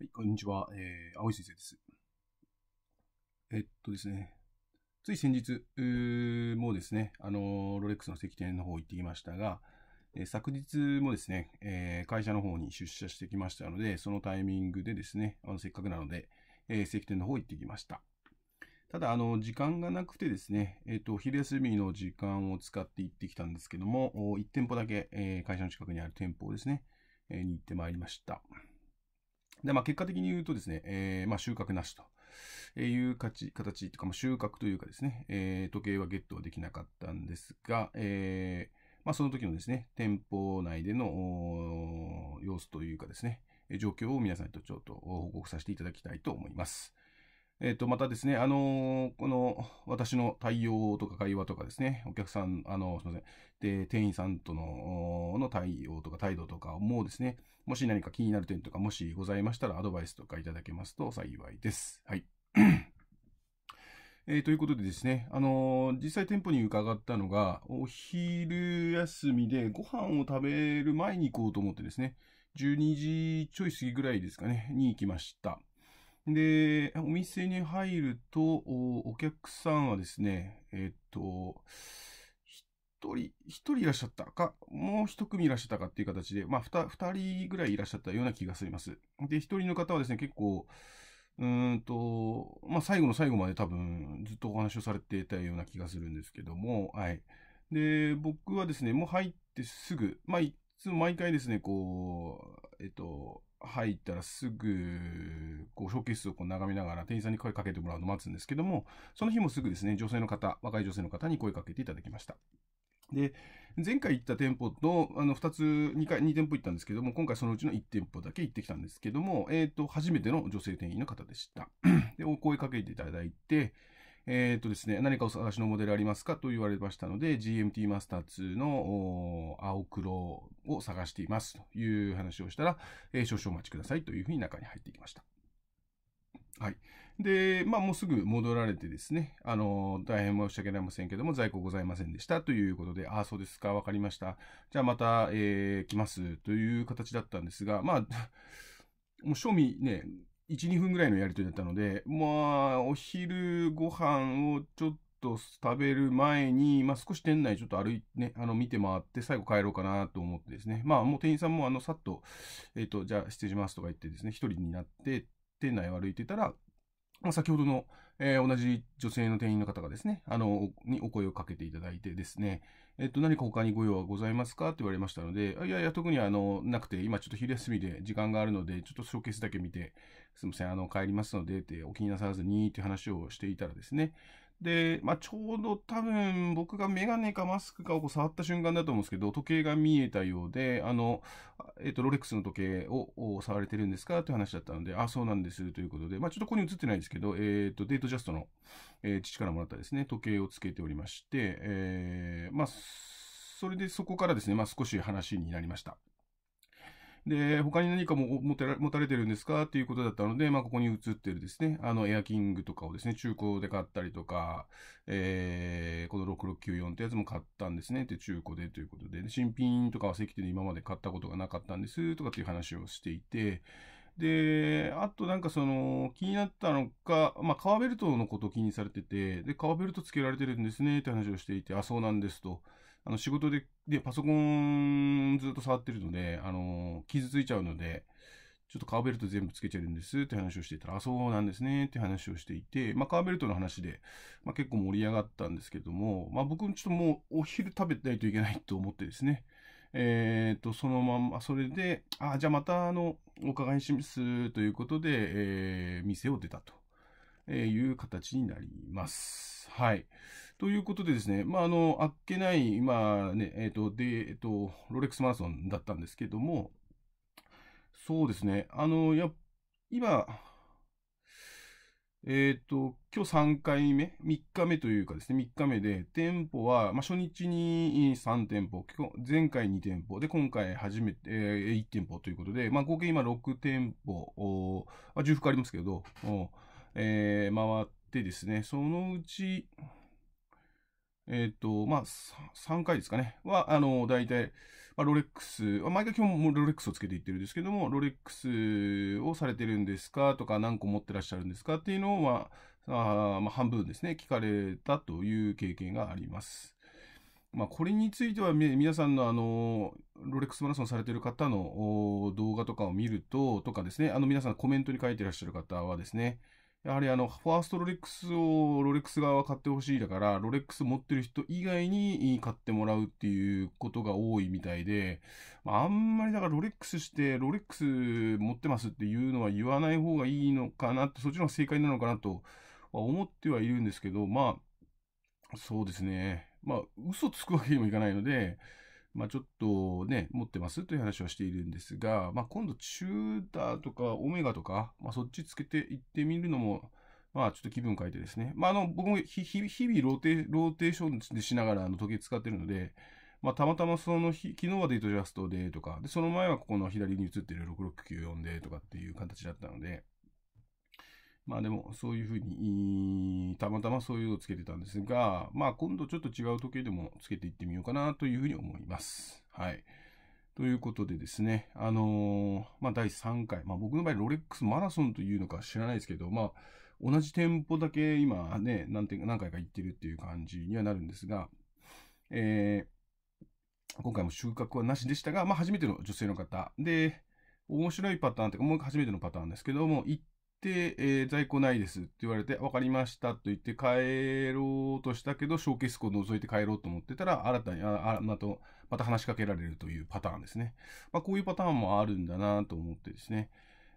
はい、こんにちは。えー、青井先生です。えっとですね、つい先日もですね、あの、ロレックスの石店の方行ってきましたが、えー、昨日もですね、えー、会社の方に出社してきましたので、そのタイミングでですね、あのせっかくなので、えー、石店の方行ってきました。ただ、あの、時間がなくてですね、えっ、と、昼休みの時間を使って行ってきたんですけども、1店舗だけ、え会社の近くにある店舗ですね、えに行ってまいりました。で、まあ、結果的に言うとですね、えー、まあ、収穫なしという形、形というか、まあ、収穫というかですね、えー、時計はゲットはできなかったんですが、えー、まあ、その時のですね、店舗内での様子というかですね、状況を皆さんとちょっと報告させていただきたいと思います。えっ、ー、と、またですね、あのー、この、私の対応とか会話とかですね、お客さん、あの、すみません。で、店員さんとの、の対応とか態度とかもですね、もし何か気になる点とか、もしございましたらアドバイスとかいただけますと幸いです。はい。えー、ということでですね、あのー、実際店舗に伺ったのが、お昼休みでご飯を食べる前に行こうと思ってですね、12時ちょい過ぎぐらいですかね、に行きました。で、お店に入ると、お客さんはですね、えっと、一人、一人いらっしゃったか、もう一組いらっしゃったかっていう形で、まあ、二、二人ぐらいいらっしゃったような気がします。で、一人の方はですね、結構、うんと、まあ、最後の最後まで多分、ずっとお話をされていたような気がするんですけども、はい。で、僕はですね、もう入ってすぐ、まあ、いつも毎回ですね、こう、えっと、入ったらすぐ、こう、ショーケースをこう眺めながら店員さんに声かけてもらうのを待つんですけども、その日もすぐですね、女性の方、若い女性の方に声かけていただきました。で、前回行った店舗と、あの、二つ、二回、二店舗行ったんですけども、今回そのうちの一店舗だけ行ってきたんですけども、えっ、ー、と、初めての女性店員の方でした。で、お声かけていただいて、えっ、とですね、何かお探しのモデルありますかと言われましたので、GMT マスター2の青黒を探していますという話をしたら、えー、少々お待ちくださいというふうに中に入っていきました。はい。で、まあもうすぐ戻られてですね、あの、大変申し訳ありませんけども、在庫ございませんでしたということで、ああ、そうですか、わかりました。じゃあまた、えー、来ますという形だったんですが、まあ、もう賞味ね、1、2分ぐらいのやりとりだったので、まあ、お昼ご飯をちょっと食べる前に、まあ少し店内ちょっと歩いてね、あの見て回って最後帰ろうかなと思ってですね。まあもう店員さんもあのさっと、えっ、ー、と、じゃあ失礼しますとか言ってですね、一人になって店内を歩いてたら、まあ、先ほどの、えー、同じ女性の店員の方がですね、あの、にお声をかけていただいてですね、えっと、何か他にご用はございますか？って言われましたので、いやいや、特にあの、なくて、今ちょっと昼休みで時間があるので、ちょっとショーケースだけ見て、すみません、あの、帰りますので、ってお気になさらずに、って話をしていたらですね、で、まあ、ちょうど多分僕がメガネかマスクかをこう触った瞬間だと思うんですけど、時計が見えたようで、あの、えっ、と、ロレックスの時計を触れてるんですかって話だったので、あ、そうなんですということで、まあ、ちょっとここに映ってないですけど、えっ、と、デートジャストの、えー、父からもらったですね、時計をつけておりまして、えー、まあ、それでそこからですね、まあ、少し話になりました。で、他に何かも持たれてるんですか？っていうことだったので、まあ、ここに映ってるですね、あの、エアキングとかをですね、中古で買ったりとか、えー、この6694ってやつも買ったんですね、って中古でということで、新品とかは石器で今まで買ったことがなかったんです、とかっていう話をしていて、で、あとなんかその、気になったのか、まあ、革ベルトのことを気にされてて、で、革ベルトつけられてるんですね、って話をしていて、あ、そうなんですと。あの、仕事で、で、パソコンずっと触ってるので、あの、傷ついちゃうので、ちょっとカーベルト全部つけちゃうんですって話をしていたら、あ、そうなんですねって話をしていて、まあ、カーベルトの話で、まあ、結構盛り上がったんですけども、まあ、僕ちょっともうお昼食べないといけないと思ってですね、えっ、ー、と、そのまま、それで、あ、じゃあまた、あの、お伺いしますということで、えー、店を出たと。えいう形になります。はい。ということでですね、まあ、あの、あっけない、まあね、えっ、ー、と、で、えっ、ー、と、ロレックスマラソンだったんですけども、そうですね、あの、や、今、えっ、ー、と、今日3回目、3日目というかですね、3日目で、店舗は、まあ、初日に3店舗、前回2店舗、で、今回初めて、えー、1店舗ということで、まあ、合計今6店舗、まあ、重複ありますけど、えー、回ってですね、そのうち、えっ、と、まあ、3回ですかね。は、あの、大体、まあ、ロレックス、毎回今日もロレックスをつけていってるんですけども、ロレックスをされてるんですか？とか、何個持ってらっしゃるんですか？っていうのを、まあ、あまあ、半分ですね、聞かれたという経験があります。まあ、これについては、皆さんのあの、ロレックスマラソンされてる方の動画とかを見ると、とかですね、あの皆さんコメントに書いてらっしゃる方はですね、やはりあの、ファーストロレックスをロレックス側は買ってほしいだから、ロレックス持ってる人以外に買ってもらうっていうことが多いみたいで、あ、あんまりだからロレックスして、ロレックス持ってますっていうのは言わない方がいいのかなって、そっちの方が正解なのかなとは思ってはいるんですけど、まあ、そうですね。まあ、嘘つくわけにもいかないので、まあ、ちょっとね、持ってますという話はしているんですが、まあ、今度、チューターとかオメガとか、まあ、そっちつけていってみるのも、まあ、ちょっと気分変えてですね。まあ、あの、僕も日々ローテローテーションでしながらあの時計使ってるので、まあ、たまたまその日、昨日はデートジャストでとか、で、その前はここの左に映ってる6694でとかっていう形だったので、まあでも、そういうふうに、たまたまそういうのをつけてたんですが、まあ今度ちょっと違う時計でもつけていってみようかなというふうに思います。はい。ということでですね、あのー、まあ第3回、まあ僕の場合ロレックスマラソンというのか知らないですけど、まあ同じ店舗だけ今ね、何点何回か行ってるっていう感じにはなるんですが、えー、今回も収穫はなしでしたが、まあ初めての女性の方で、面白いパターンというか、もう初めてのパターンですけども、行っ、えー、在庫ないですって言われて、わかりましたと言って帰ろうとしたけど、ショーケースを覗いて帰ろうと思ってたら、新たに、あ、あまた、また話しかけられるというパターンですね。まあ、こういうパターンもあるんだなと思ってですね。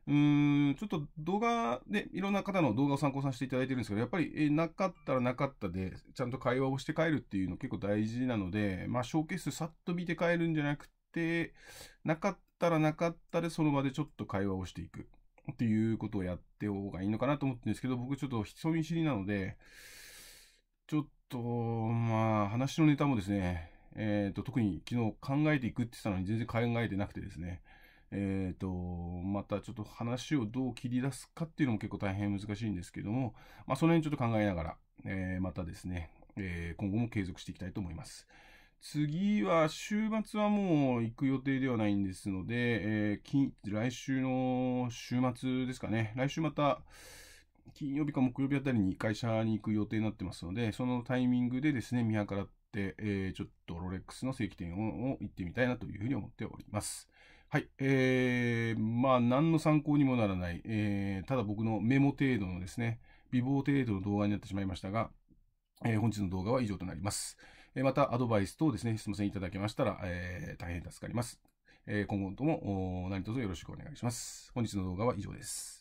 うーん、ちょっと動画で、いろんな方の動画を参考させていただいてるんですけど、やっぱり、えなかったらなかったで、ちゃんと会話をして帰るっていうの結構大事なので、まあ、ショーケースさっと見て帰るんじゃなくて、なかったらなかったでその場でちょっと会話をしていく。っていうことをやっておうがいいのかなと思ってるんですけど、僕ちょっと人見知りなので、ちょっと、まあ、話のネタもですね、えっ、ー、と、特に昨日考えていくって言ってたのに全然考えてなくてですね、えっ、ー、と、またちょっと話をどう切り出すかっていうのも結構大変難しいんですけども、まあ、その辺ちょっと考えながら、えー、またですね、え今後も継続していきたいと思います。次は、週末はもう行く予定ではないんですので、えー、来週の週末ですかね。来週また、金曜日か木曜日あたりに会社に行く予定になってますので、そのタイミングでですね、見計らって、えー、ちょっとロレックスの正規店を行ってみたいなというふうに思っております。はい。えー、まあ、何の参考にもならない、えー、ただ僕のメモ程度のですね、美貌程度の動画になってしまいましたが、えー、本日の動画は以上となります。また、アドバイス等ですね、質問いただけましたら、えー、大変助かります。え、今後とも何卒よろしくお願いします。本日の動画は以上です。